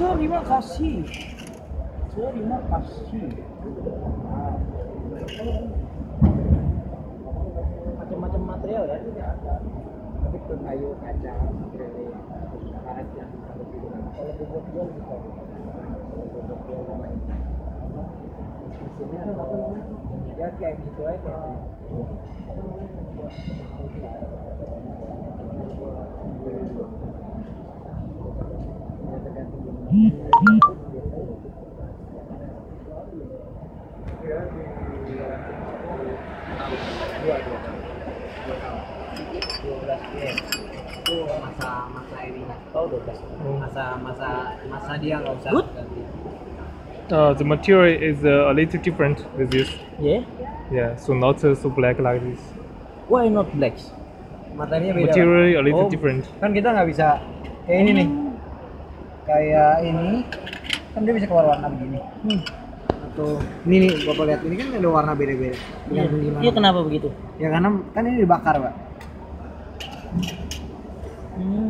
terima kasih terima kasih macam-macam material ya tapi ke kayu kaca material karet yang kalau buat jual bisa di sini ada ya kayak gitu aja masa masa ini oh 12 masa masa masa dia nggak usah Good. Uh, the material is uh, a little different with this. ya Yeah, so not uh, so black like this. why not black materinya beda. Material a little Oh, different. kan kita nggak bisa kayak ini nih kayak ini kan dia bisa keluar warna begini. Hmm. atau ini nih bapak lihat ini kan ada warna beda-beda. Iya. Gimana? Iya, kenapa begitu? Ya karena kan ini dibakar pak. Hmm.